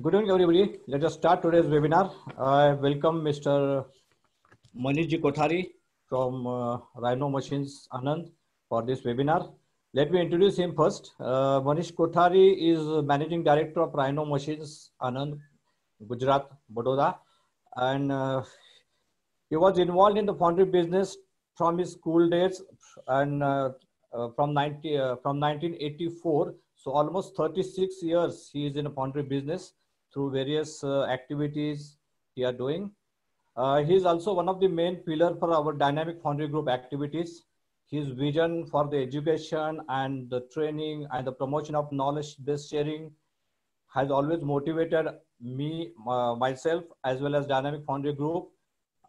Good evening, everybody. Let us start today's webinar. I welcome Mr. Manishji Kothari from uh, Rhino Machines Anand for this webinar. Let me introduce him first. Uh, Manish Kothari is Managing Director of Rhino Machines Anand, Gujarat, Baroda. And uh, he was involved in the foundry business from his school days and uh, uh, from, 90, uh, from 1984. So almost 36 years he is in a foundry business through various uh, activities he are doing. Uh, he is also one of the main pillar for our dynamic foundry group activities. His vision for the education and the training and the promotion of knowledge-based sharing has always motivated me, uh, myself, as well as dynamic foundry group.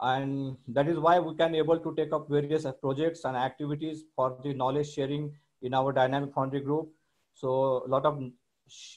And that is why we can able to take up various projects and activities for the knowledge sharing in our dynamic foundry group. So a lot of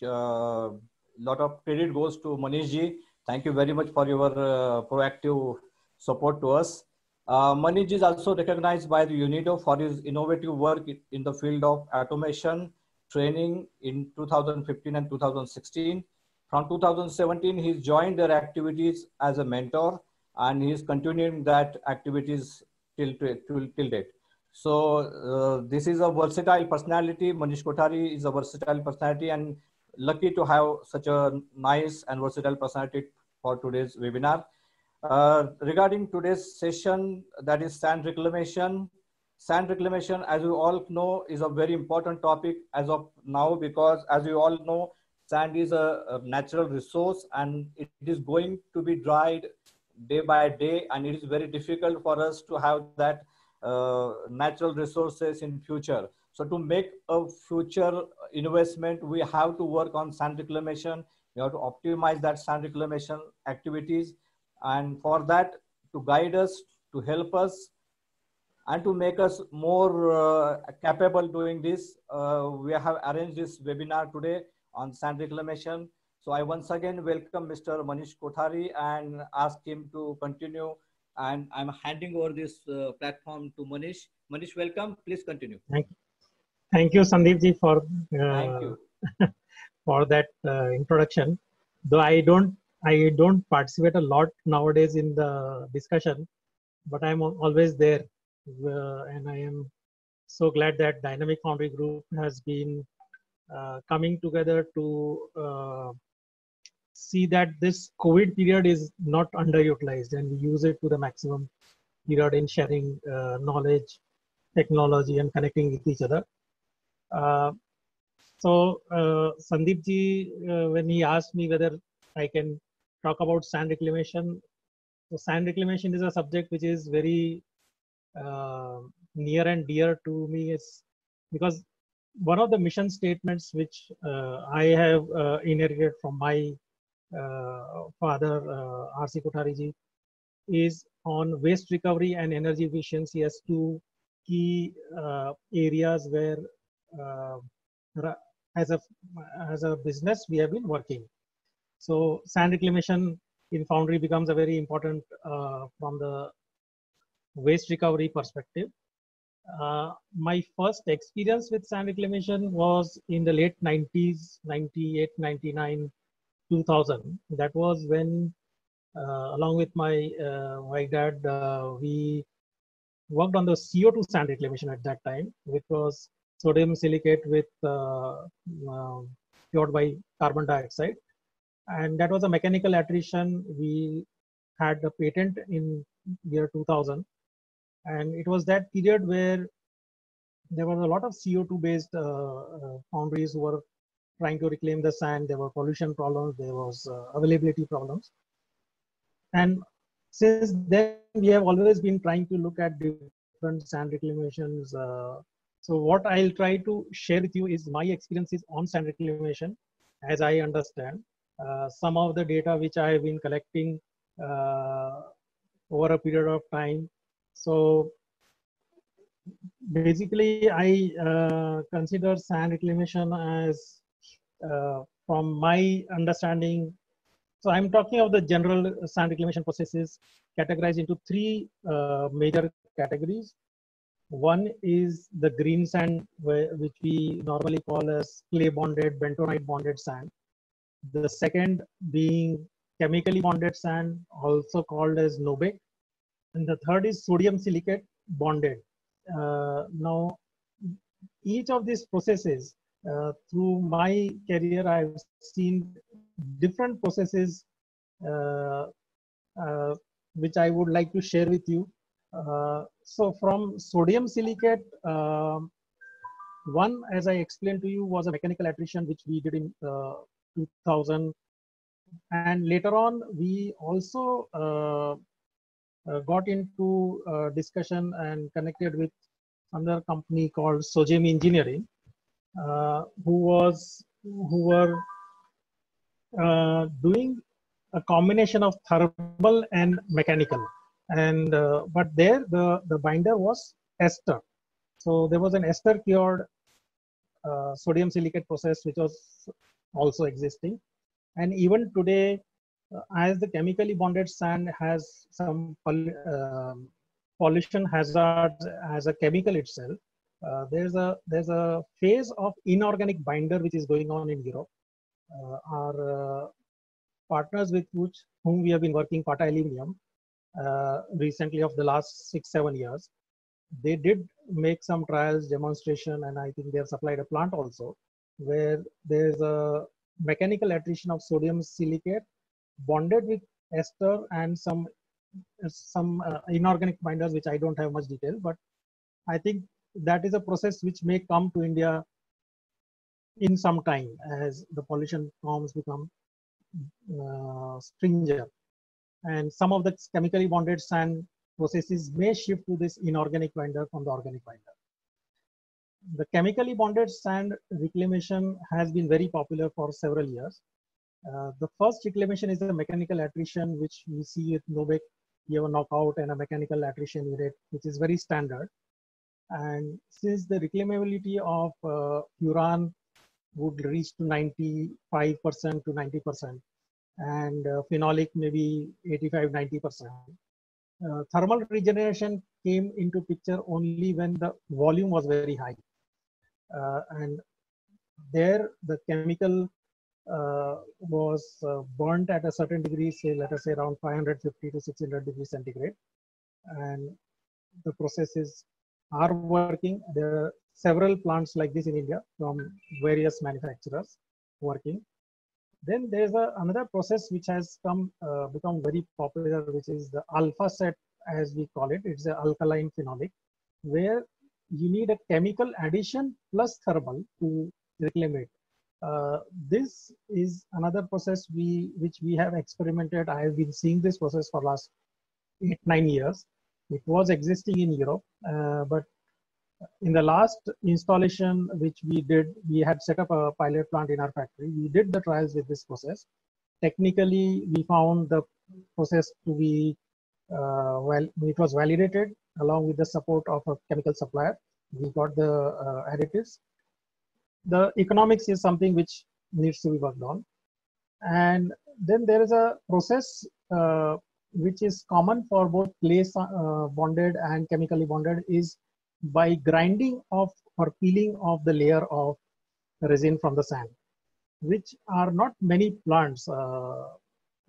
uh, lot of credit goes to Manishji. Thank you very much for your uh, proactive support to us. Uh, Manish is also recognized by the UNIDO for his innovative work in the field of automation training in 2015 and 2016. From 2017, he's joined their activities as a mentor and he's continuing that activities till, till, till date. So uh, this is a versatile personality. Manish Kothari is a versatile personality and lucky to have such a nice and versatile personality for today's webinar. Uh, regarding today's session, that is sand reclamation. Sand reclamation, as you all know, is a very important topic as of now because as you all know, sand is a, a natural resource and it is going to be dried day by day and it is very difficult for us to have that uh, natural resources in future. So to make a future investment, we have to work on sand reclamation. We have to optimize that sand reclamation activities. And for that, to guide us, to help us, and to make us more uh, capable doing this, uh, we have arranged this webinar today on sand reclamation. So I once again welcome Mr. Manish Kothari and ask him to continue. And I'm handing over this uh, platform to Manish. Manish, welcome. Please continue. Thank you. Thank you, Sandeep ji, for you. for that uh, introduction. Though I don't I don't participate a lot nowadays in the discussion, but I'm always there, uh, and I am so glad that Dynamic Foundry Group has been uh, coming together to uh, see that this COVID period is not underutilized, and we use it to the maximum period in sharing uh, knowledge, technology, and connecting with each other. Uh, so uh, Sandeep ji, uh, when he asked me whether I can talk about sand reclamation, so sand reclamation is a subject which is very near and dear to me. Is because one of the mission statements which uh, I have uh, inherited from my uh, father, uh, R.C. Kothari ji, is on waste recovery and energy efficiency as two key areas where as a as a business we have been working. So sand reclamation in foundry becomes a very important uh, from the waste recovery perspective. Uh, my first experience with sand reclamation was in the late 90s 98 99 2000 that was when uh, along with my uh, my dad uh, we worked on the co2 sand reclamation at that time which was sodium silicate with uh, uh, cured by carbon dioxide. And that was a mechanical attrition. We had a patent in year 2000. And it was that period where there was a lot of CO2 based uh, uh, foundries who were trying to reclaim the sand. There were pollution problems, there was uh, availability problems. And since then, we have always been trying to look at different sand reclamations, uh, so what I'll try to share with you is my experiences on sand reclamation as I understand. Uh, some of the data which I have been collecting uh, over a period of time. So basically I uh, consider sand reclamation as uh, from my understanding. So I'm talking of the general sand reclamation processes categorized into three uh, major categories. One is the green sand, which we normally call as clay bonded, bentonite bonded sand. The second being chemically bonded sand, also called as no-bake. And the third is sodium silicate bonded. Uh, now, each of these processes, uh, through my career, I've seen different processes uh, uh which I would like to share with you. Uh, so from sodium silicate, um, one, as I explained to you, was a mechanical attrition, which we did in uh, 2000. And later on, we also uh, got into discussion and connected with another company called Sogem Engineering, uh, who was who were uh, doing a combination of thermal and mechanical. And but there, the the binder was ester. So there was an ester cured uh, sodium silicate process which was also existing and even today uh, as the chemically bonded sand has some uh, pollution hazards as a chemical itself uh, there's a there's a phase of inorganic binder which is going on in europe uh, our uh, partners with which whom we have been working Pata Aluminium recently of the last six seven years. They did make some trials demonstration and i think they have supplied a plant also where there's a mechanical attrition of sodium silicate bonded with ester and some some uh, inorganic binders which i don't have much detail but i think that is a process which may come to india in some time as the pollution norms become uh, stringent and some of the chemically bonded sand processes may shift to this inorganic binder from the organic binder. The chemically bonded sand reclamation has been very popular for several years. Uh, the first reclamation is the mechanical attrition, which we see with no-bake. You have a knockout and a mechanical attrition unit, which is very standard. And since the reclaimability of uh, furan would reach to 95% to 90%, and uh, phenolic maybe 85, 90%, uh, thermal regeneration came into picture only when the volume was very high. Uh, and there the chemical uh, was uh, burnt at a certain degree, say, let us say around 550 to 600 degrees centigrade. And the processes are working. There are several plants like this in India from various manufacturers working. Then there's a, another process which has come uh, become very popular, which is the alpha set, as we call it. It's an alkaline phenolic, where you need a chemical addition plus thermal to reclaim it. Uh, this is another process we which we have experimented. I have been seeing this process for last eight nine years. It was existing in Europe, uh, but in the last installation which we did, we had set up a pilot plant in our factory. We did the trials with this process. Technically, we found the process to be, uh, well, it was validated along with the support of a chemical supplier. We got the uh, additives. The economics is something which needs to be worked on. And then there is a process uh, which is common for both clay uh, bonded and chemically bonded is by grinding off or peeling off the layer of resin from the sand, which are not many plants. Uh,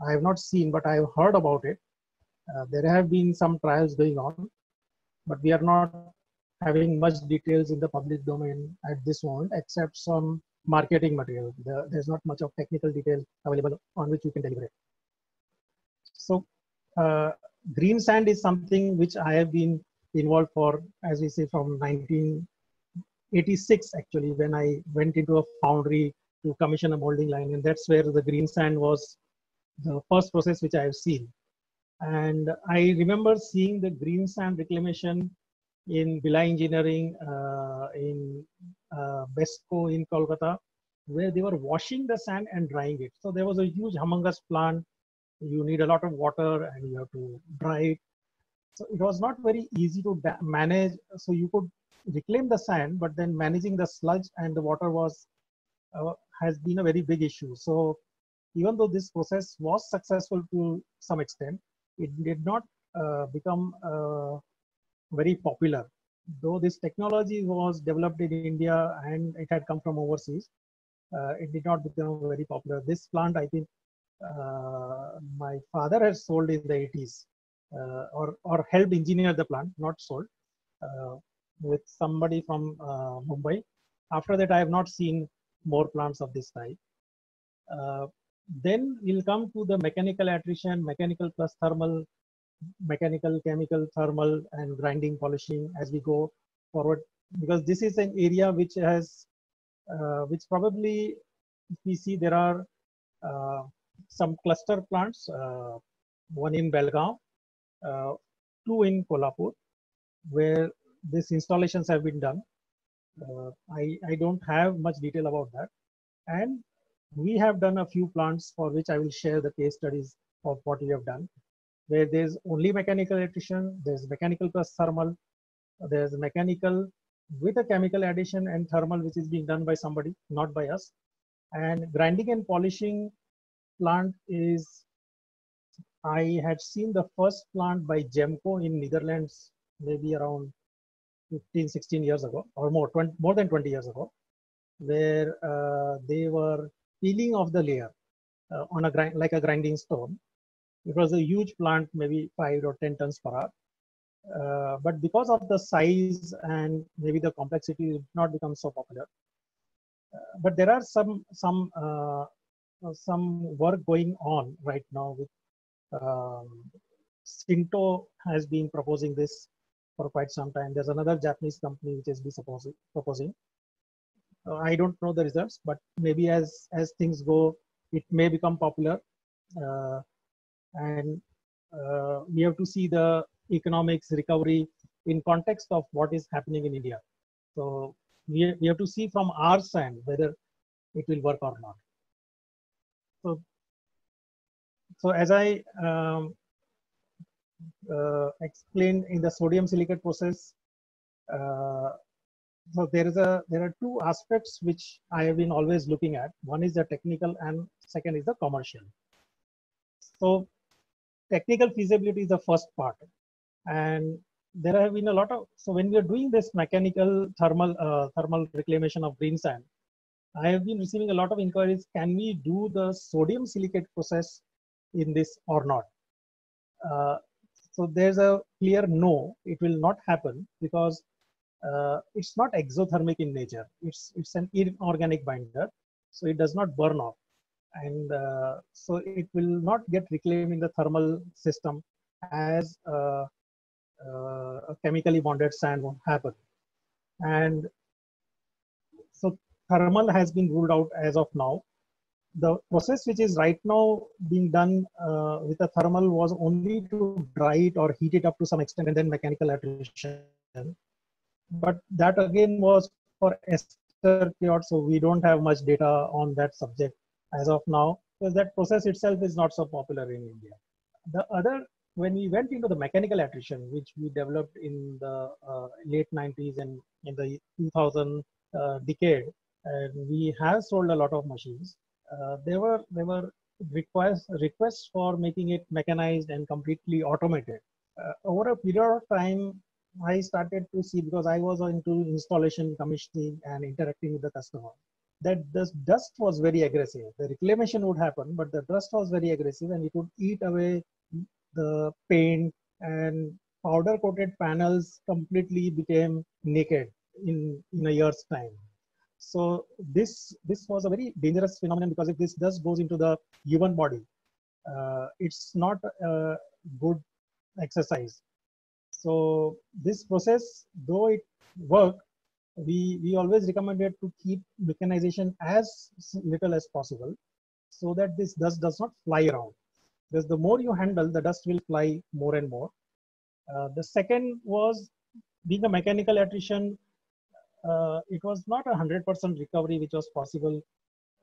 I have not seen, but I have heard about it. Uh, there have been some trials going on, but we are not having much details in the public domain at this moment, except some marketing material. The, there's not much of technical detail available on which you can deliver it. So uh, green sand is something which I have been involved for, as we say, from 1986 actually, when I went into a foundry to commission a molding line, and that's where the green sand was the first process which I have seen. And I remember seeing the green sand reclamation in Bhilai Engineering, uh, in uh, Besco in Kolkata, where they were washing the sand and drying it. So there was a huge humongous plant. You need a lot of water and you have to dry it. So it was not very easy to manage. So you could reclaim the sand, but then managing the sludge and the water was uh, has been a very big issue. So even though this process was successful to some extent, it did not uh, become uh, very popular. Though this technology was developed in India and it had come from overseas, uh, it did not become very popular. This plant, I think, uh, my father had sold in the 80s uh, or, or helped engineer the plant, not sold, uh, with somebody from uh, Mumbai. After that, I have not seen more plants of this type. then we'll come to the mechanical attrition, mechanical plus thermal, mechanical, chemical, thermal, and grinding, polishing as we go forward because this is an area which has uh, which probably we see there are uh, some cluster plants uh, one in Belgaum uh, two in Kolhapur where these installations have been done. Uh, I, I don't have much detail about that. And we have done a few plants for which I will share the case studies of what we have done where there's only mechanical attrition, there's mechanical plus thermal, there's mechanical with a chemical addition and thermal which is being done by somebody not by us. And grinding and polishing plant is i had seen the first plant by gemco in netherlands maybe around 15 16 years ago or more 20, more than 20 years ago where uh, they were peeling off the layer uh, on a grind like a grinding stone it was a huge plant maybe 5 or 10 tons per hour uh, but because of the size and maybe the complexity, it did not become so popular. Uh, but there are some some uh, some work going on right now with um, has been proposing this for quite some time. There's another Japanese company which has been supposing, proposing. Uh, I don't know the results, but maybe as as things go, it may become popular. Uh, and uh, we have to see the economics recovery in context of what is happening in India. So we, we have to see from our side whether it will work or not. So, so as I um, uh, explained in the sodium silicate process, uh, so there is a there are two aspects which I have been always looking at. One is the technical, and second is the commercial. So technical feasibility is the first part and there have been a lot of so when we are doing this mechanical thermal uh, thermal reclamation of green sand i have been receiving a lot of inquiries can we do the sodium silicate process in this or not uh, so there's a clear no it will not happen because uh, it's not exothermic in nature it's it's an inorganic binder so it does not burn off and uh, so it will not get reclaimed in the thermal system as uh, uh, a chemically bonded sand won't happen. And so thermal has been ruled out as of now. The process which is right now being done uh, with a thermal was only to dry it or heat it up to some extent and then mechanical attrition. But that again was for ester cured, so we don't have much data on that subject as of now because that process itself is not so popular in India. The other when we went into the mechanical attrition, which we developed in the uh, late 90s and in the 2000 uh, decade, and we have sold a lot of machines. Uh, there were there were requests requests for making it mechanized and completely automated. Uh, over a period of time, I started to see because I was into installation, commissioning, and interacting with the customer. That the dust was very aggressive. The reclamation would happen, but the dust was very aggressive, and it would eat away the paint and powder coated panels completely became naked in, in a year's time. So this, this was a very dangerous phenomenon because if this dust goes into the human body, uh, it's not a good exercise. So this process, though it worked, we, we always recommended to keep mechanization as little as possible so that this dust does not fly around because the more you handle, the dust will fly more and more. Uh, the second was being a mechanical attrition, uh, it was not a 100% recovery which was possible.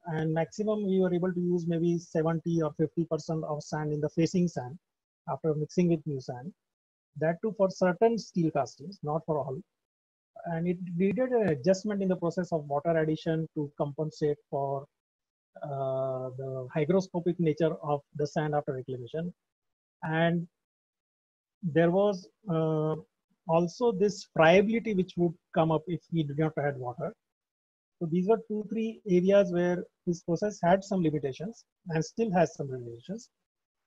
And maximum we were able to use maybe 70 or 50% of sand in the facing sand after mixing with new sand. That too for certain steel castings, not for all. And it needed an adjustment in the process of water addition to compensate for uh, the hygroscopic nature of the sand after reclamation. And there was uh, also this friability which would come up if we did not add water. So these were two, three areas where this process had some limitations and still has some limitations.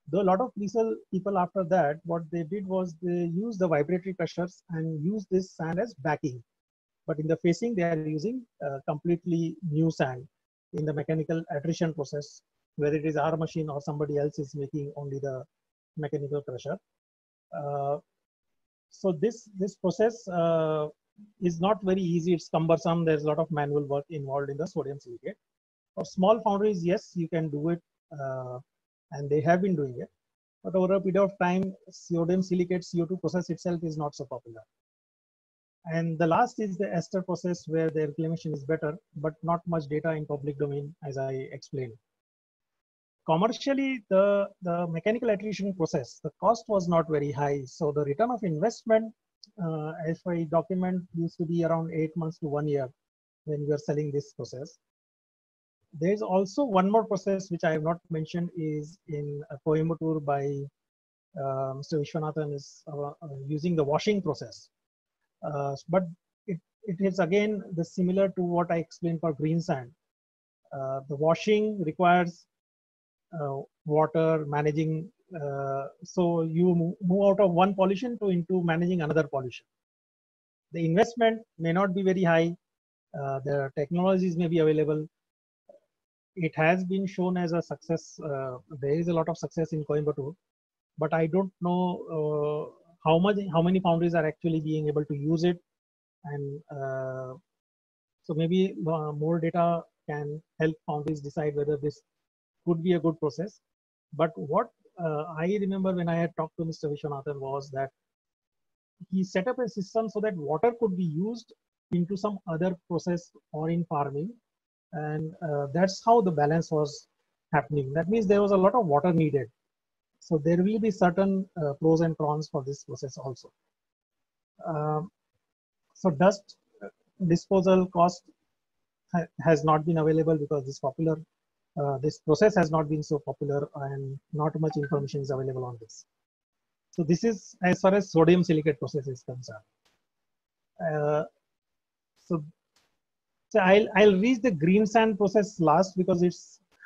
Though a lot of people, people after that, what they did was they used the vibratory crushers and used this sand as backing. But in the facing, they are using uh, completely new sand in the mechanical attrition process, whether it is our machine or somebody else is making only the mechanical crusher. Uh, so this this process uh, is not very easy. It's cumbersome. There's a lot of manual work involved in the sodium silicate. For small foundries, yes, you can do it, uh, and they have been doing it. But over a period of time, sodium silicate CO2 process itself is not so popular. And the last is the ester process where the reclamation is better, but not much data in public domain, as I explained. Commercially, the, the mechanical attrition process, the cost was not very high. So the return of investment uh, document used to be around eight months to one year when we are selling this process. There's also one more process which I have not mentioned is in uh, Coimbatore by uh, Mr. Vishwanathan is uh, uh, using the washing process. Uh, but it, it is again the similar to what I explained for green sand. the washing requires water managing uh, so you move out of one pollution to into managing another pollution. The investment may not be very high. Uh, the technologies may be available. It has been shown as a success. Uh, there is a lot of success in Coimbatore, but I don't know uh, how much, how many foundries are actually being able to use it, and uh, so maybe more data can help foundries decide whether this could be a good process. But what uh, I remember when I had talked to Mr. Vishwanathan was that he set up a system so that water could be used into some other process or in farming. And uh, that's how the balance was happening. That means there was a lot of water needed. So there will be certain uh, pros and cons for this process also. Um, so dust disposal cost ha has not been available because this popular uh, this process has not been so popular and not much information is available on this. So this is as far as sodium silicate process is concerned. Uh, so, so I'll, I'll reach the green sand process last because it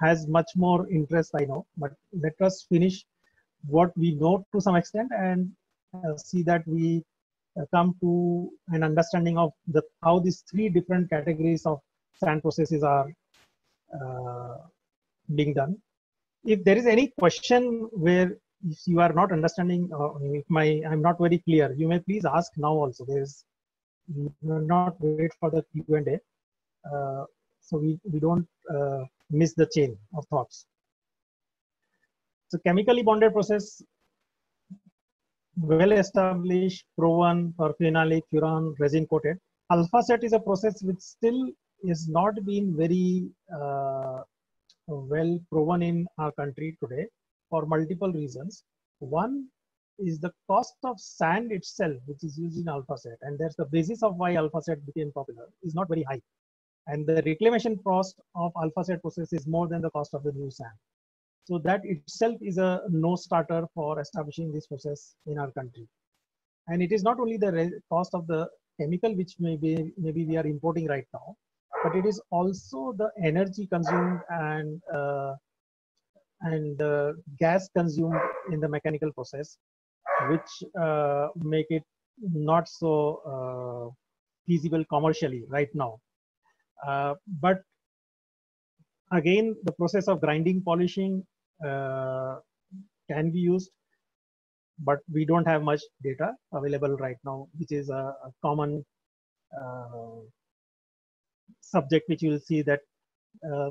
has much more interest I know, but let us finish what we know to some extent and uh, see that we uh, come to an understanding of the how these three different categories of sand processes are uh, being done. If there is any question where you are not understanding, uh, if my I'm not very clear, you may please ask now also. There is not wait for the Q and A, uh, so we we don't uh, miss the chain of thoughts. So chemically bonded process, well established, proven for phenolic, furan, resin coated. Alpha set is a process which still is not being very uh, well proven in our country today for multiple reasons. One is the cost of sand itself, which is used in AlphaSet, and that's the basis of why AlphaSet became popular, is not very high. And the reclamation cost of AlphaSet process is more than the cost of the new sand. So that itself is a no starter for establishing this process in our country. And it is not only the cost of the chemical, which maybe maybe we are importing right now, but it is also the energy consumed and uh, and the gas consumed in the mechanical process, which uh, make it not so uh, feasible commercially right now. Uh, but again, the process of grinding polishing uh, can be used, but we don't have much data available right now, which is a, a common uh, subject which you will see that uh,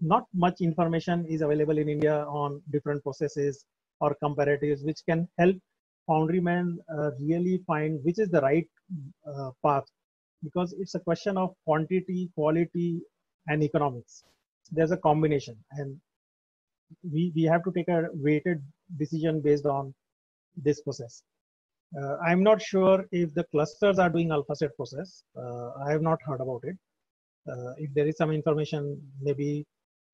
not much information is available in India on different processes or comparatives, which can help foundrymen uh, really find which is the right uh, path because it's a question of quantity, quality, and economics. There's a combination, and we, we have to take a weighted decision based on this process. Uh, I'm not sure if the clusters are doing alpha set process. Uh, I have not heard about it uh, if there is some information, maybe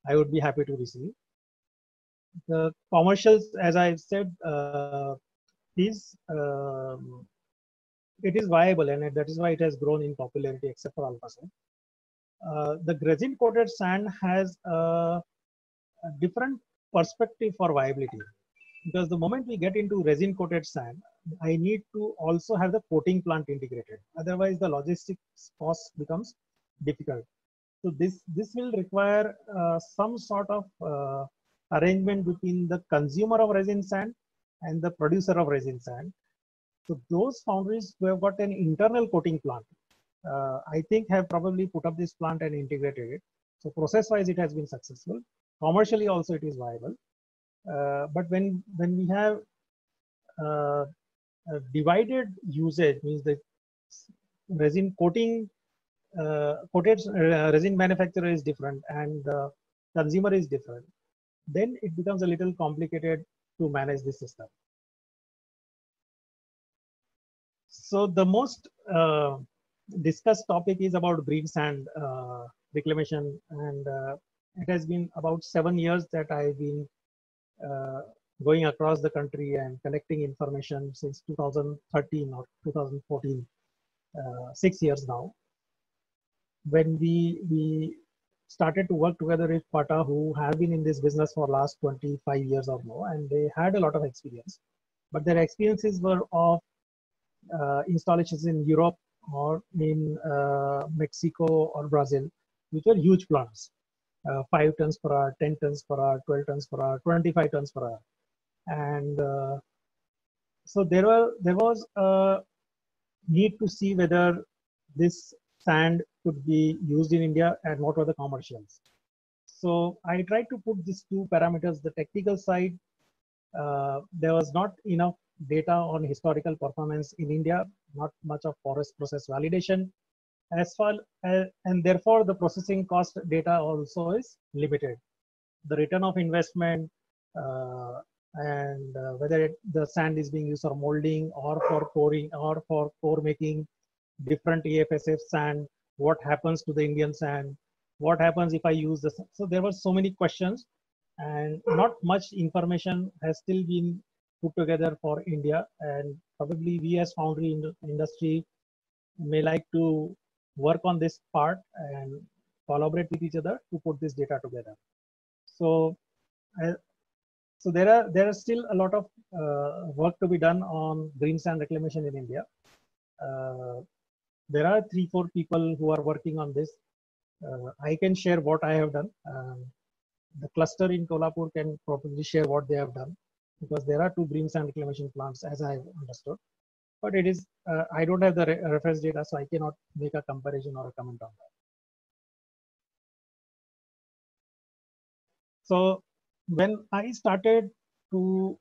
I would be happy to receive. The commercials, as I said, uh, is um, it is viable and that is why it has grown in popularity except for AlphaSet. uh, the resin coated sand has a, a different perspective for viability because the moment we get into resin coated sand, I need to also have the coating plant integrated. Otherwise, the logistics cost becomes difficult. So this this will require uh, some sort of uh, arrangement between the consumer of resin sand and the producer of resin sand. So those foundries who have got an internal coating plant, uh, I think have probably put up this plant and integrated it. So process-wise, it has been successful. Commercially, also it is viable. Uh, but when when we have uh, divided usage, means the resin coating coated uh, resin manufacturer is different and the consumer is different, then it becomes a little complicated to manage the system. So the most uh, discussed topic is about green sand uh, reclamation and uh, it has been about seven years that I've been uh, going across the country and collecting information since 2013 or 2014, uh, six years now. When we, we started to work together with PATA, who have been in this business for last 25 years or more, and they had a lot of experience. But their experiences were of uh, installations in Europe or in uh, Mexico or Brazil, which were huge plants, uh, 5 tons per hour, 10 tons per hour, 12 tons per hour, 25 tons per hour. And uh, so there, were, there was a need to see whether this sand could be used in India and what were the commercials. So I tried to put these two parameters, the technical side, uh, there was not enough data on historical performance in India, not much of forest process validation as far as, and therefore the processing cost data also is limited. The return of investment uh, and uh, whether it, the sand is being used for molding or for coring or for core making different AFSF sand, what happens to the Indian sand, what happens if I use this. So there were so many questions and not much information has still been put together for India and probably we as foundry in industry may like to work on this part and collaborate with each other to put this data together. So, uh, so there are there are still a lot of uh, work to be done on green sand reclamation in India. Uh, there are three four people who are working on this. Uh, I can share what I have done. Um, the cluster in Kolhapur can probably share what they have done because there are two green sand reclamation plants as I understood. But it is, uh, I don't have the re reference data, so I cannot make a comparison or a comment on that. So when I started to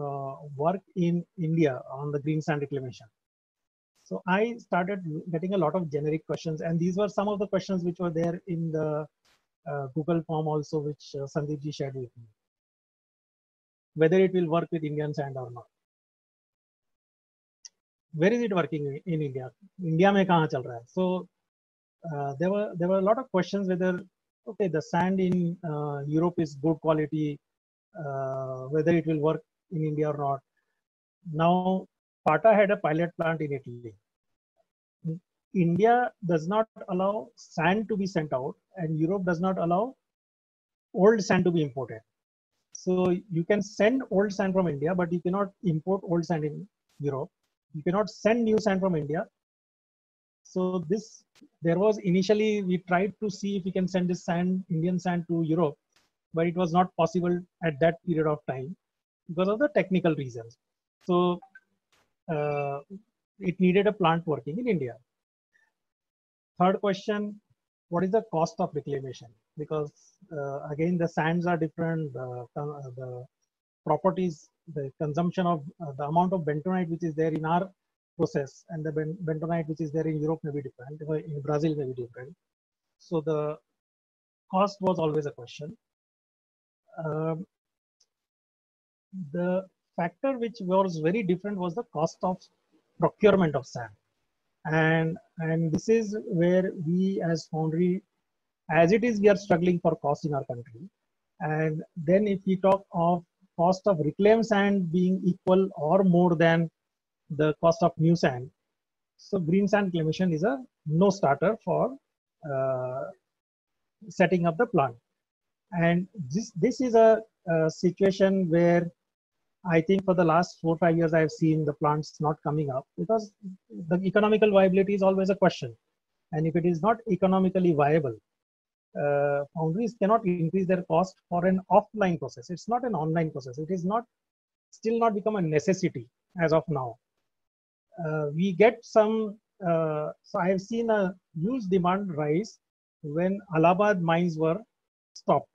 uh, work in India on the green sand reclamation, so I started getting a lot of generic questions, and these were some of the questions which were there in the uh, Google form also, which uh, Sandeep shared with me whether it will work with Indian sand or not. Where is it working in India? India mein kahan chal raha hai? So uh, there were there were a lot of questions whether okay the sand in uh, Europe is good quality, uh, whether it will work in India or not. Now PATA had a pilot plant in Italy. India does not allow sand to be sent out, and Europe does not allow old sand to be imported. So you can send old sand from India, but you cannot import old sand in Europe. You cannot send new sand from India. So this, there was initially, we tried to see if we can send this sand, Indian sand to Europe, but it was not possible at that period of time because of the technical reasons. So uh, it needed a plant working in India. Third question, what is the cost of reclamation? Because uh, again, the sands are different, uh, the properties, the consumption of uh, the amount of bentonite which is there in our process and the ben bentonite which is there in Europe may be different, in Brazil may be different. So the cost was always a question. Um, the factor which was very different was the cost of procurement of sand and and this is where we as foundry as it is we are struggling for cost in our country and then if we talk of cost of reclaimed sand being equal or more than the cost of new sand so green sand reclamation is a no starter for uh, setting up the plant. And this, this is a, a situation where I think for the last four five years I've seen the plants not coming up because the economical viability is always a question, and if it is not economically viable, uh, foundries cannot increase their cost for an offline process. It's not an online process. It is not still not become a necessity as of now. Uh, we get some. Uh, so I have seen a huge demand rise when Allahabad mines were stopped,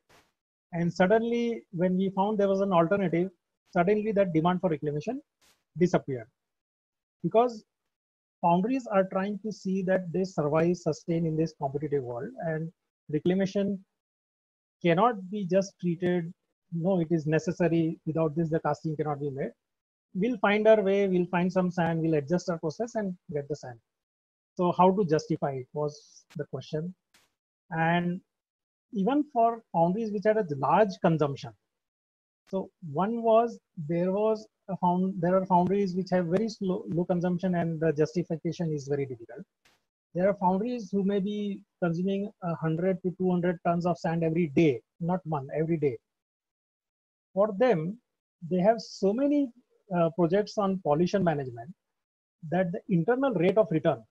and suddenly when we found there was an alternative suddenly that demand for reclamation disappeared because foundries are trying to see that they survive sustain in this competitive world and reclamation cannot be just treated no it is necessary. Without this the casting cannot be made. We'll find our way we'll find some sand we'll adjust our process and get the sand. So how to justify it was the question. And even for foundries which had a large consumption so one was there was a found there are foundries which have very slow low consumption and the justification is very difficult. There are foundries who may be consuming 100 to 200 tons of sand every day, not one, every day. For them, they have so many uh, projects on pollution management that the internal rate of return,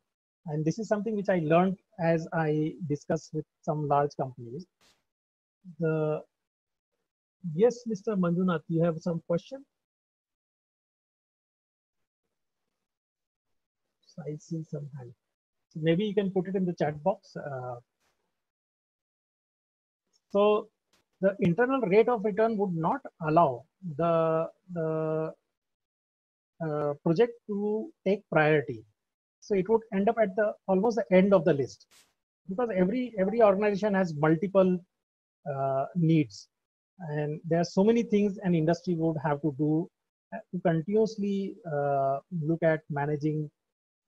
and this is something which I learned as I discussed with some large companies, the Yes, Mr. Manjunath, you have some question? So I see some hand. So maybe you can put it in the chat box. Uh, so the internal rate of return would not allow the, the uh, project to take priority. So it would end up at the almost the end of the list because every every organization has multiple uh, needs and there are so many things an industry would have to do to continuously uh, look at managing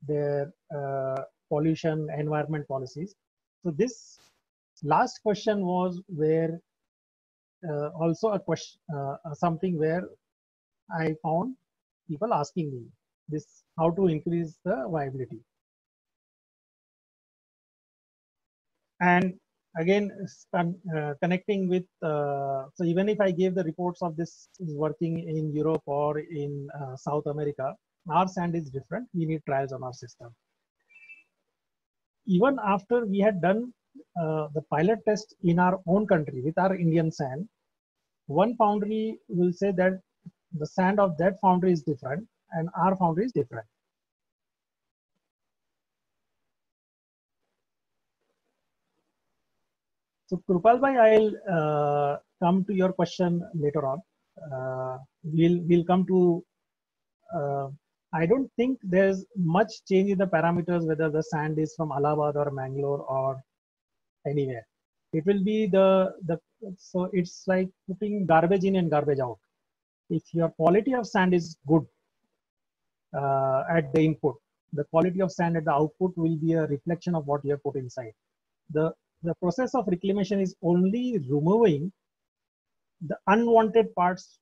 their uh, pollution environment policies. So this last question was where uh, also a question, uh, something where I found people asking me this, how to increase the viability. And again uh, connecting with uh, so even if i gave the reports of this is working in europe or in uh, south america our sand is different. We need trials on our system. Even after we had done uh, the pilot test in our own country with our indian sand one foundry will say that the sand of that foundry is different and our foundry is different So Krupalbhai, I'll uh, come to your question later on. Uh, we'll we'll come to. Uh, I don't think there's much change in the parameters whether the sand is from Allahabad or Mangalore or anywhere. It will be the the so it's like putting garbage in and garbage out. If your quality of sand is good uh, at the input, the quality of sand at the output will be a reflection of what you have put inside. The the process of reclamation is only removing the unwanted parts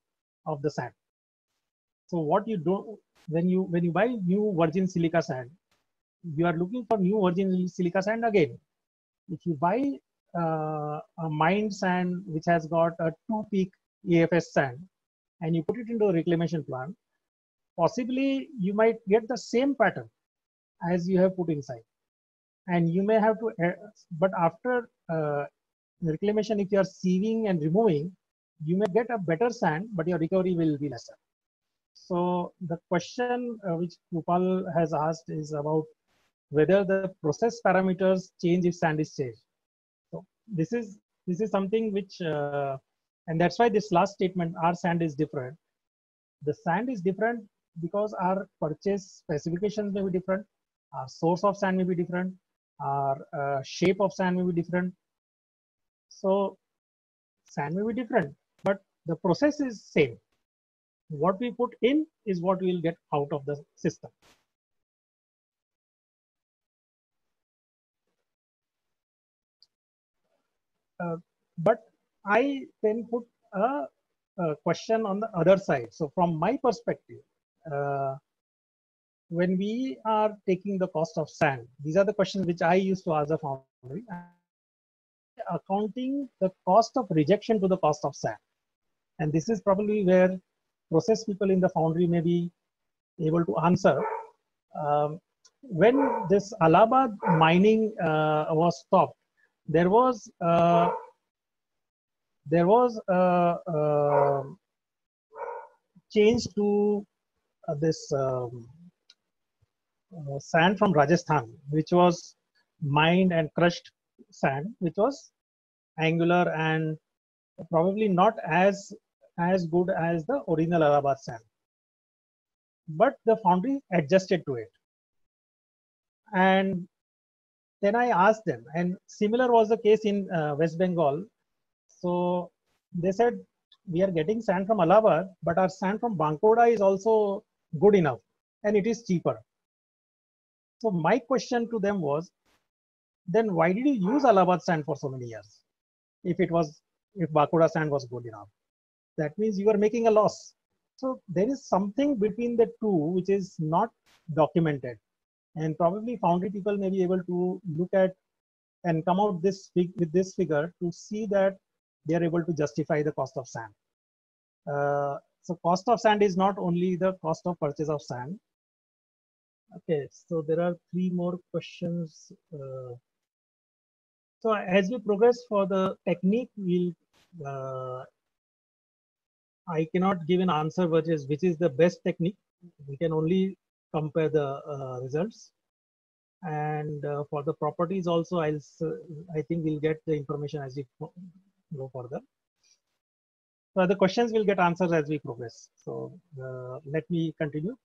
of the sand. So what you do when you when you buy new virgin silica sand, you are looking for new virgin silica sand again. If you buy uh, a mined sand which has got a two peak AFS sand and you put it into a reclamation plant, possibly you might get the same pattern as you have put inside and you may have to uh, but after uh, reclamation if you are sieving and removing you may get a better sand but your recovery will be lesser. So the question uh, which Krupal has asked is about whether the process parameters change if sand is changed. So this is this is something which uh, and that's why this last statement our sand is different. The sand is different because our purchase specifications may be different our source of sand may be different our uh, shape of sand may be different. So sand may be different, but the process is same. What we put in is what we will get out of the system. Uh, but I then put a, a, question on the other side. So from my perspective, uh, when we are taking the cost of sand, these are the questions which I used to ask the foundry, accounting the cost of rejection to the cost of sand. And this is probably where process people in the foundry may be able to answer. Um, when this Allahabad mining uh, was stopped, there was uh, there was a, a change to uh, this um, uh, sand from Rajasthan, which was mined and crushed sand, which was angular and probably not as as good as the original Allahabad sand. But the foundry adjusted to it. And then I asked them, and similar was the case in uh, West Bengal. So they said, we are getting sand from Allahabad, but our sand from Bankura is also good enough and it is cheaper. So my question to them was, then why did you use Allahabad sand for so many years? If it was, if Bankura sand was good enough, that means you are making a loss. So there is something between the two which is not documented, and probably foundry people may be able to look at and come out this with this figure to see that they are able to justify the cost of sand. Uh, so cost of sand is not only the cost of purchase of sand. Okay, so there are three more questions. Uh, so as we progress for the technique, we'll uh, I cannot give an answer which is which is the best technique. We can only compare the uh, results. And uh, for the properties also, I'll I think we'll get the information as we go further. So the questions will get answered as we progress. So uh, let me continue.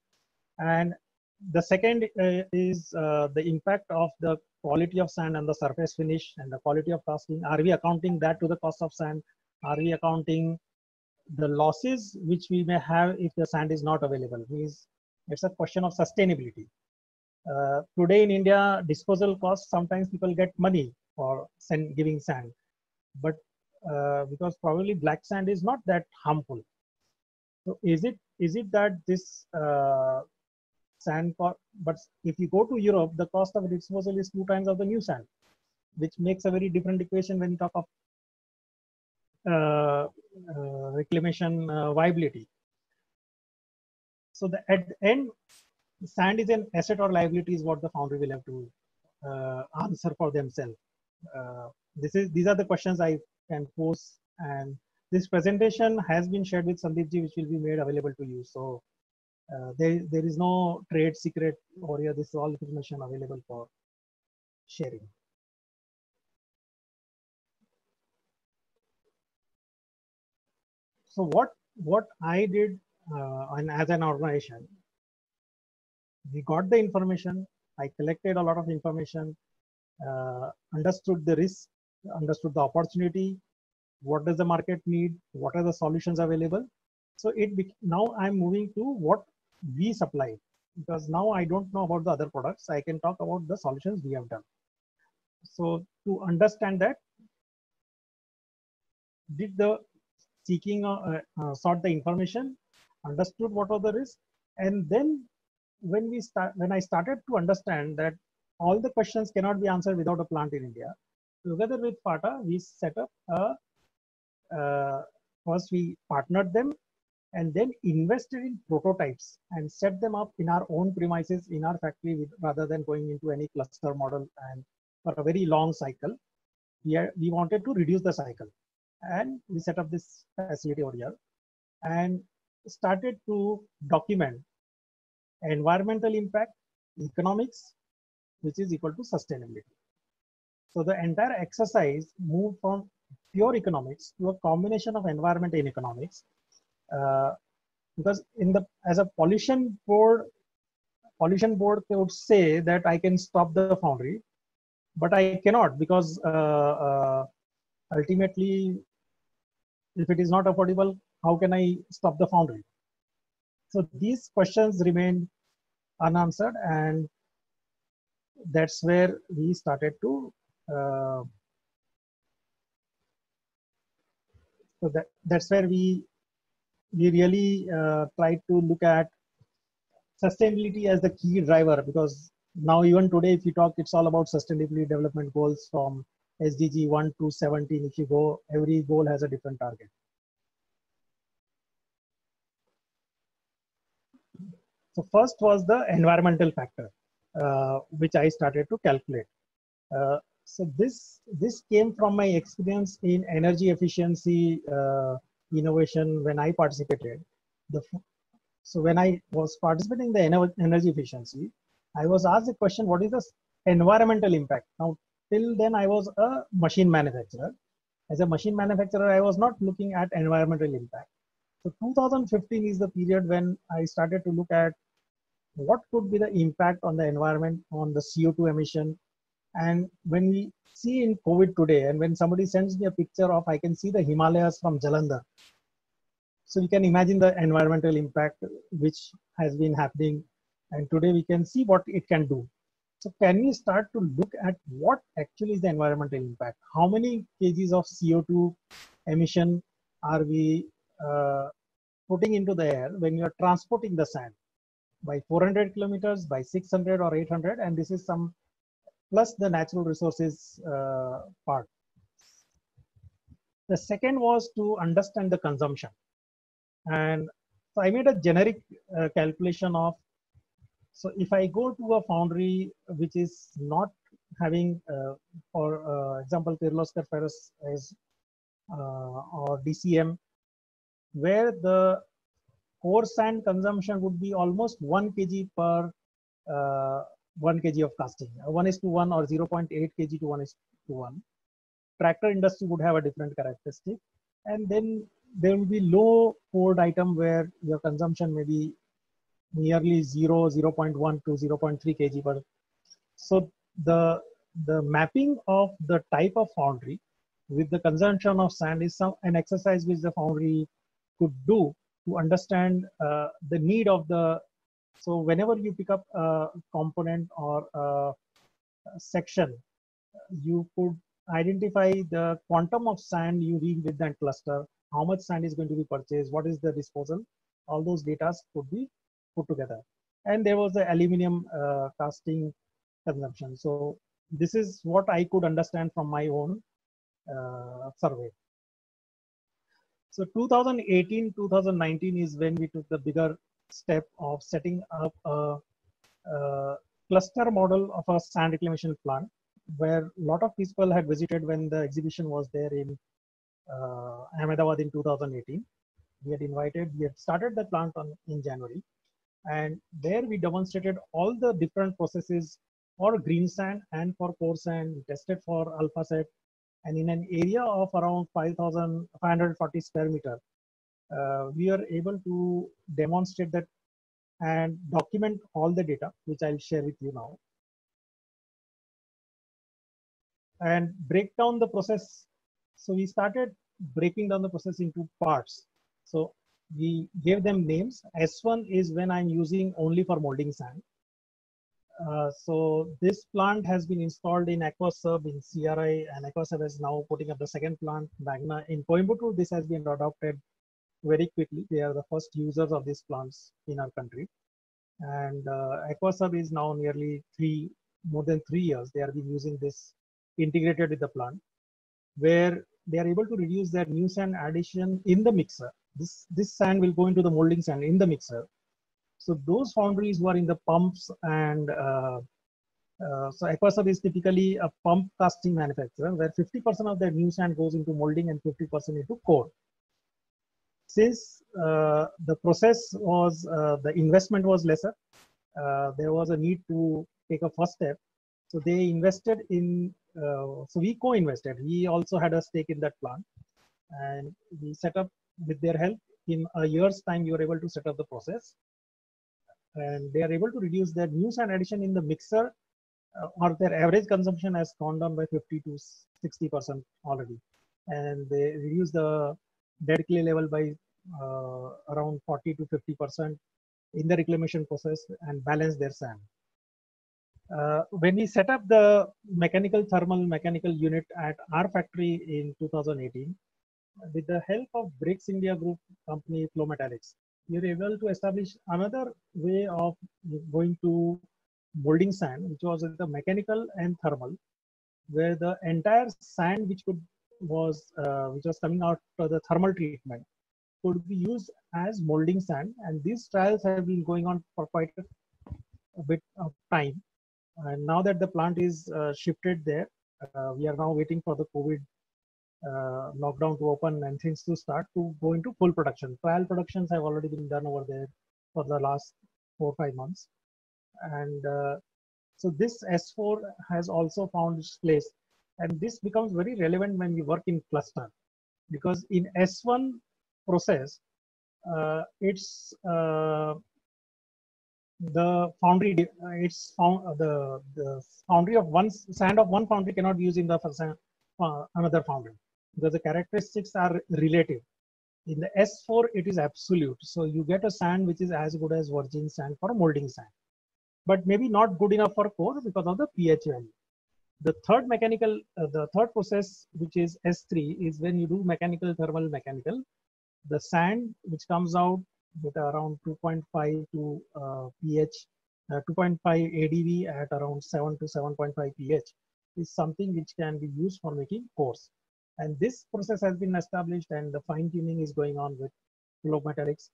And the second uh, is uh, the impact of the quality of sand and the surface finish and the quality of casting. Are we accounting that to the cost of sand? Are we accounting the losses which we may have if the sand is not available? Means it's a question of sustainability. Uh, today in India, disposal costs, sometimes people get money for send, giving sand. But uh, because probably black sand is not that harmful. So is it is it that this uh, sand but if you go to Europe, the cost of disposal is two times of the new sand, which makes a very different equation when you talk of uh, uh reclamation uh, viability. So the, at the end, sand is an asset or liability is what the foundry will have to uh, answer for themselves. this is these are the questions I can pose, and this presentation has been shared with Sandeepji which will be made available to you. So uh, there, there is no trade secret or yeah, this is all information available for sharing. So what, what I did uh, and as an organization, we got the information, I collected a lot of information, uh, understood the risk understood the opportunity, what does the market need, what are the solutions available. So it now I'm moving to what we supply because now I don't know about the other products. I can talk about the solutions we have done. So to understand that, did the seeking uh, uh, sort the information, understood what was the risk, and then when we start when I started to understand that all the questions cannot be answered without a plant in India, together with FATA, we set up a, uh, first we partnered them and then invested in prototypes and set them up in our own premises in our factory with, rather than going into any cluster model and for a very long cycle. We, are, we wanted to reduce the cycle and we set up this facility over here and started to document environmental impact, economics, which is equal to sustainability. So the entire exercise moved from pure economics to a combination of environment and economics. Uh, because in the as a pollution board, pollution board they would say that I can stop the foundry, but I cannot because uh, uh, ultimately, if it is not affordable, how can I stop the foundry? So these questions remain unanswered, and that's where we started to uh, so that that's where we we really uh, try to look at sustainability as the key driver because now even today, if you talk, it's all about sustainability development goals from SDG 1 to 17. If you go, every goal has a different target. So first was the environmental factor, uh, which I started to calculate. Uh, so this this came from my experience in energy efficiency uh, innovation when I participated. The, so when I was participating in the energy efficiency, I was asked the question, what is the environmental impact? Now, till then I was a machine manufacturer. As a machine manufacturer, I was not looking at environmental impact. So 2015 is the period when I started to look at what could be the impact on the environment, on the CO2 emission. And when we see in COVID today, and when somebody sends me a picture of, I can see the Himalayas from Jalandhar. So you can imagine the environmental impact which has been happening. And today we can see what it can do. So can we start to look at what actually is the environmental impact? How many kgs of CO2 emission are we uh, putting into the air when you are transporting the sand? by 400 kilometers, by 600 or 800, and this is some plus the natural resources uh, part. The second was to understand the consumption. And so I made a generic uh, calculation of, so if I go to a foundry which is not having, uh, for uh, example, Kirloskar ferrous is, uh, or DCM, where the core sand consumption would be almost 1 kg per uh, 1 kg of casting. Uh, 1 is to 1 or 0.8 kg to 1 is to 1. Tractor industry would have a different characteristic. And then there will be low poured item where your consumption may be nearly 0, 0.1 to 0.3 kg per. So the, the mapping of the type of foundry with the consumption of sand is some, an exercise which the foundry could do to understand uh, the need of the so whenever you pick up a component or a section you could identify the quantum of sand you need with that cluster how much sand is going to be purchased what is the disposal. All those data could be put together. And there was the aluminum uh, casting consumption. So this is what i could understand from my own uh, survey. So 2018, 2019 is when we took the bigger step of setting up a, a cluster model of a sand reclamation plant where a lot of people had visited when the exhibition was there in uh, Ahmedabad in 2018. We had invited, we had started the plant on, in January. And there we demonstrated all the different processes for green sand and for core sand. We tested for alpha set, and in an area of around 5,540 square meter, uh, we are able to demonstrate that and document all the data, which I'll share with you now. And break down the process. So we started breaking down the process into parts. So we gave them names. S1 is when I'm using only for molding sand. Uh, so this plant has been installed in Aquasub in CRI and Aquasub is now putting up the second plant, Magna. In Coimbatore, this has been adopted very quickly. They are the first users of these plants in our country. And uh, Aquasub is now nearly three, more than three years. They have been using this integrated with the plant where they are able to reduce their new sand addition in the mixer. This, this sand will go into the molding sand in the mixer so those foundries were in the pumps and uh, uh, so Aquasub is typically a pump casting manufacturer where 50% of their new sand goes into molding and 50% into core. Since uh, the process was, uh, the investment was lesser, uh, there was a need to take a first step. So they invested in, uh, so we co-invested. We also had a stake in that plant and we set up with their help in a year's time, we were able to set up the process and they are able to reduce their new sand addition in the mixer uh, or their average consumption has gone down by 50 to 60 percent already and they reduce the dead clay level by around 40 to 50 percent in the reclamation process and balance their sand. Uh, when we set up the mechanical thermal mechanical unit at our factory in 2018 with the help of Brakes India Group company Flow Metallics, you're able to establish another way of going to molding sand, which was the mechanical and thermal, where the entire sand which could was uh, which was coming out of the thermal treatment could be used as molding sand. And these trials have been going on for quite a, bit of time. And now that the plant is uh, shifted there, uh, we are now waiting for the COVID uh, lockdown to open and things to start to go into full production. Trial productions have already been done over there for the last four or five months. And uh, so this S4 has also found its place. And this becomes very relevant when we work in cluster because in S1 process, uh, it's uh, the foundry, uh, it's found, the, the foundry of one sand of one foundry cannot be used in the uh, another foundry because the characteristics are relative. In the S4, it is absolute. So you get a sand which is as good as virgin sand for molding sand, but maybe not good enough for core because of the pH value. The third mechanical, uh, the third process, which is S3, is when you do mechanical, thermal, mechanical. The sand which comes out with around 2.5 to uh, pH, uh, 2.5 ADV at around 7 to 7.5 pH is something which can be used for making cores. And this process has been established and the fine tuning is going on with flow metallics.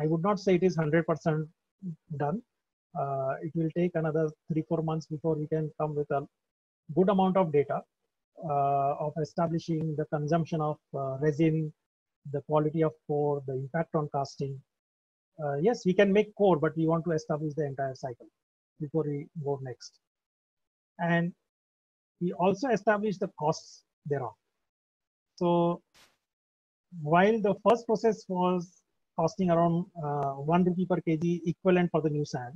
I would not say it is 100% done. Uh, it will take another three, four months before we can come with a good amount of data uh, of establishing the consumption of uh, resin, the quality of core, the impact on casting. Uh, yes, we can make core, but we want to establish the entire cycle before we go next. And we also establish the costs thereof. So while the first process was costing around uh, 1 rupee per kg equivalent for the new sand,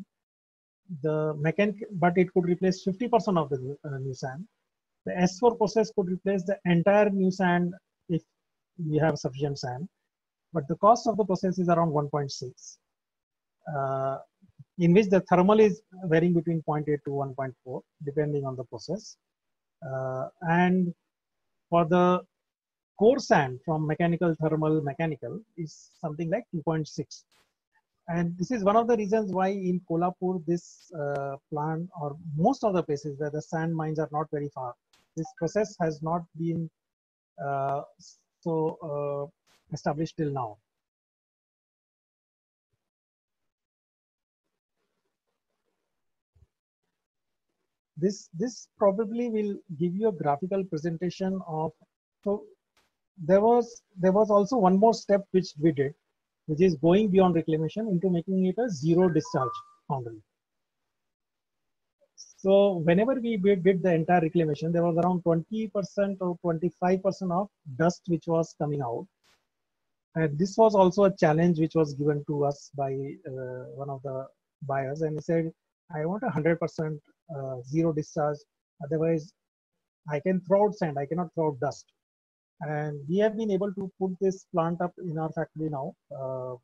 the mechanic, but it could replace 50% of the uh, new sand. The S4 process could replace the entire new sand if we have sufficient sand. But the cost of the process is around 1.6, uh, in which the thermal is varying between 0.8 to 1.4, depending on the process. Uh, and for the core sand from mechanical, thermal, mechanical is something like 2.6. And this is one of the reasons why in Kolhapur, this uh, plant or most of the places where the sand mines are not very far, this process has not been uh, so uh, established till now. This, this probably will give you a graphical presentation of, so there was there was also one more step which we did, which is going beyond reclamation into making it a zero discharge foundry. So whenever we did the entire reclamation, there was around 20% or 25% of dust which was coming out. And this was also a challenge which was given to us by uh, one of the buyers. And he said, I want a 100% uh, zero discharge. Otherwise, I can throw out sand, I cannot throw out dust and we have been able to put this plant up in our factory now. Uh,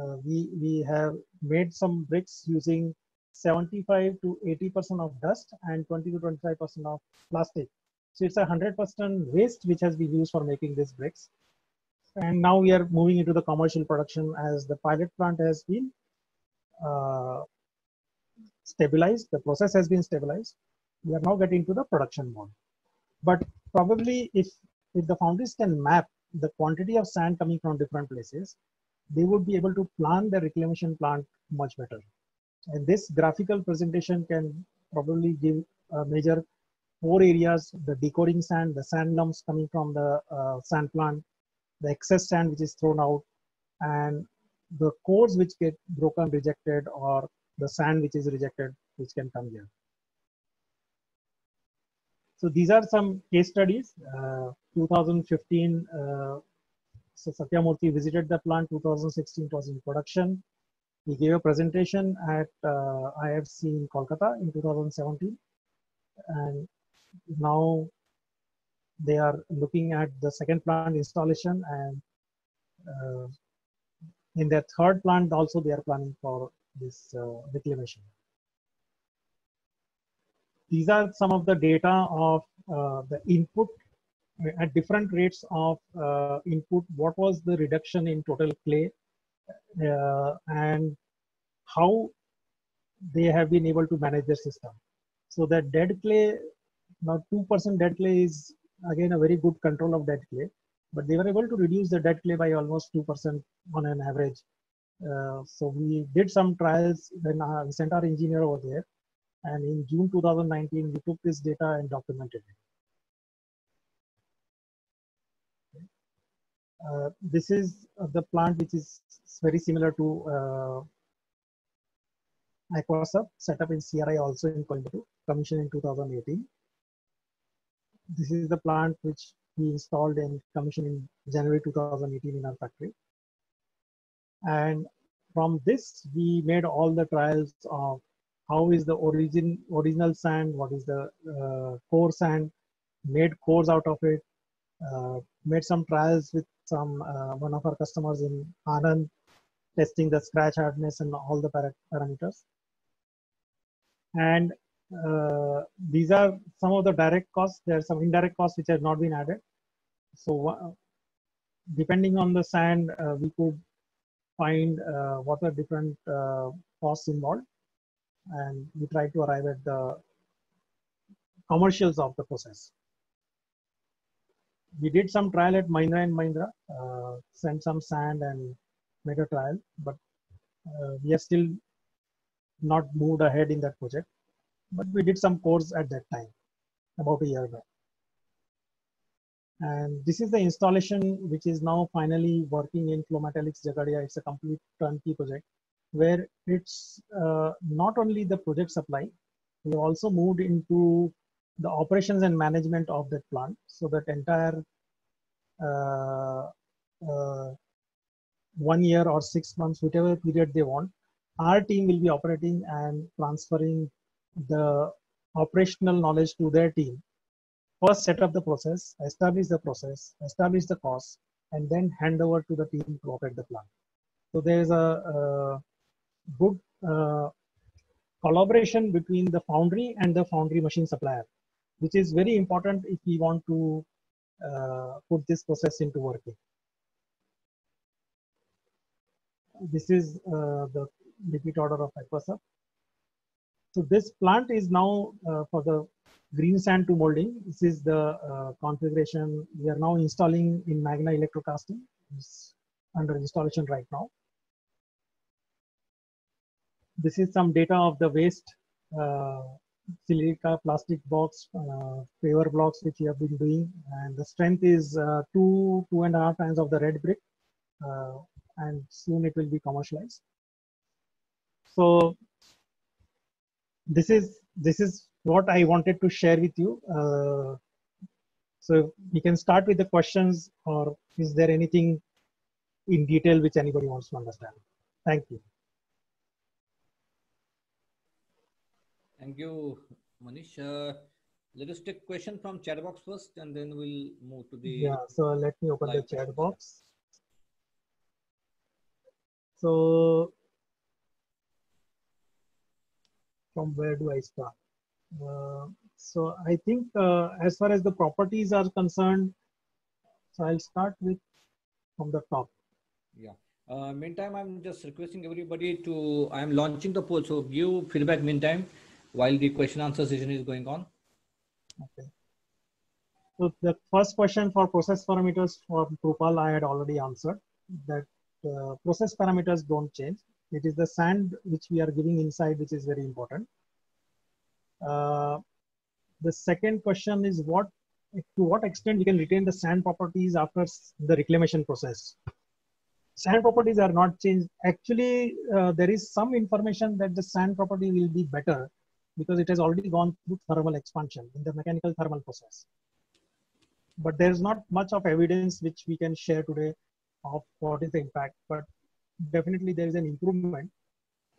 uh, we, we have made some bricks using 75 to 80% of dust and 20 to 25% of plastic. So it's a 100% waste which has been used for making these bricks. And now we are moving into the commercial production as the pilot plant has been uh, stabilized. The process has been stabilized. We are now getting to the production mode. But probably if, if the foundries can map the quantity of sand coming from different places, they would be able to plan the reclamation plant much better. And this graphical presentation can probably give a major four areas, the decoring sand, the sand lumps coming from the uh, sand plant, the excess sand which is thrown out, and the cores which get broken, rejected, or the sand which is rejected, which can come here. So these are some case studies. Uh, 2015, uh, so Satyamurthy visited the plant. 2016 was in production. He gave a presentation at uh, IFC in Kolkata in 2017. And now they are looking at the second plant installation and uh, in their third plant also they are planning for this uh, reclamation these are some of the data of uh, the input at different rates of uh, input. What was the reduction in total clay uh, and how they have been able to manage their system. So that dead clay, now 2% dead clay is again a very good control of dead clay, but they were able to reduce the dead clay by almost 2% on an average. Uh, so we did some trials when we sent our engineer over there and in June 2019, we took this data and documented it. Uh, this is uh, the plant which is very similar to uh, Aquasub, set up in CRI also in Coimbatore, commissioned in 2018. This is the plant which we installed and commissioned in January 2018 in our factory. And from this, we made all the trials of how is the origin original sand, what is the uh, core sand, made cores out of it, uh, made some trials with some uh, one of our customers in Anand, testing the scratch hardness and all the para parameters. And uh, these are some of the direct costs. There are some indirect costs which have not been added. So uh, depending on the sand, uh, we could find uh, what are different costs involved and we try to arrive at the commercials of the process. We did some trial at Mahindra and Mahindra, uh, sent some sand and made a trial, but uh, we are still not moved ahead in that project. But we did some cores at that time, about a year back. And this is the installation which is now finally working in Flow Metallics Jhagadia. It's a complete turnkey project where it's uh, not only the project supply, we also moved into the operations and management of that plant. So that entire uh, uh, one year or six months, whatever period they want, our team will be operating and transferring the operational knowledge to their team. First, set up the process, establish the process, establish the cost, and then hand over to the team to operate the plant. So there is a, a good uh, collaboration between the foundry and the foundry machine supplier, which is very important if we want to uh, put this process into working. This is uh, the repeat order of Aquasub. So this plant is now uh, for the green sand to molding. This is the uh, configuration we are now installing in Magna Electrocasting. It's under installation right now this is some data of the waste uh, silica plastic box uh, paver blocks which we have been doing. And the strength is uh, two two and a half times of the red brick uh, and soon it will be commercialized. So this is this is what i wanted to share with you. Uh, so we can start with the questions or is there anything in detail which anybody wants to understand? Thank you Thank you, Manish. Uh, let us take question from chat box first, and then we'll move to the. Yeah. So let me open the chat box. So from where do I start? Uh, so I think uh, as far as the properties are concerned, so I'll start with from the top. Yeah. Uh, meantime, I'm just requesting everybody to, I'm launching the poll. So give feedback meantime while the question answer session is going on. Okay. So the first question for process parameters for Drupal I had already answered that uh, process parameters don't change. It is the sand which we are giving inside which is very important. Uh, the second question is what to what extent we can retain the sand properties after the reclamation process. Sand properties are not changed. Actually, uh, there is some information that the sand property will be better because it has already gone through thermal expansion in the mechanical thermal process. But there's not much of evidence which we can share today of what is the impact, but definitely there is an improvement.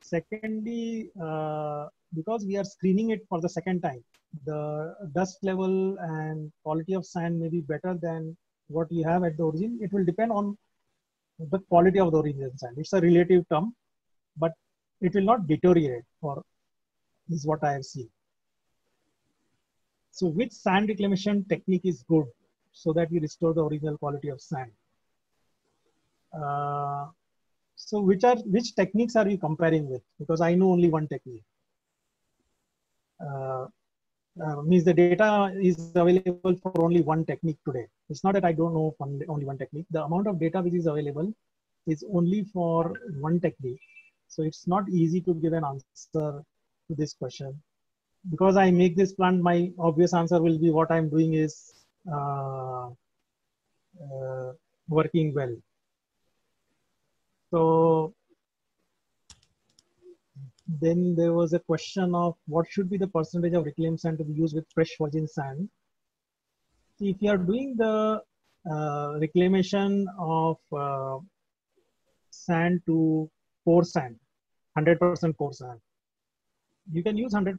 Secondly, uh, because we are screening it for the second time, the dust level and quality of sand may be better than what you have at the origin. It will depend on the quality of the origin sand. It's a relative term, but it will not deteriorate for is what I have seen. So which sand reclamation technique is good so that we restore the original quality of sand? Uh, So which are which techniques are you comparing with? Because I know only one technique. Uh, uh, means the data is available for only one technique today. It's not that I don't know only one technique. The amount of data which is available is only for one technique. So it's not easy to give an answer to this question. Because I make this plant, my obvious answer will be what I'm doing is uh, uh, working well. So then there was a question of what should be the percentage of reclaimed sand to be used with fresh virgin sand. If you are doing the uh, reclamation of uh, sand to pore sand, 100% pore sand, you can use 100%.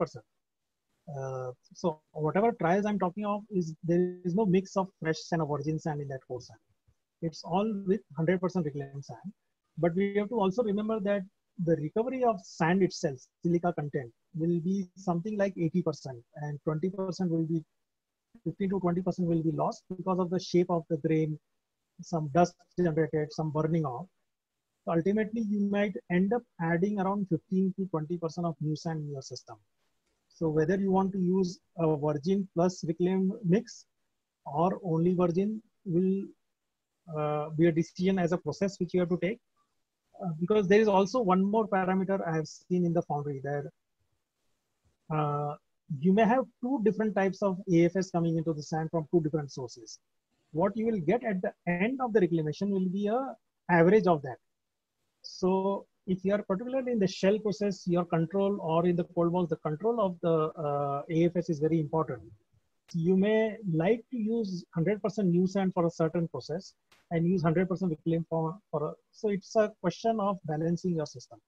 Uh, so whatever trials I'm talking of is there is no mix of fresh sand or virgin sand in that pore sand. It's all with 100% reclaimed sand. But we have to also remember that the recovery of sand itself, silica content, will be something like 80%, and 20% will be 15 to 20% will be lost because of the shape of the grain, some dust generated, some burning off. Ultimately, you might end up adding around 15 to 20% of new sand in your system. So whether you want to use a virgin plus reclaimed mix or only virgin will uh, be a decision as a process which you have to take. Uh, because there is also one more parameter I have seen in the foundry there. Uh, you may have two different types of AFS coming into the sand from two different sources. What you will get at the end of the reclamation will be a average of that. So if you are particularly in the shell process, your control or in the cold walls, the control of the uh, AFS is very important you may like to use 100% new sand for a certain process and use 100% reclaim for, for a, so it's a question of balancing your system.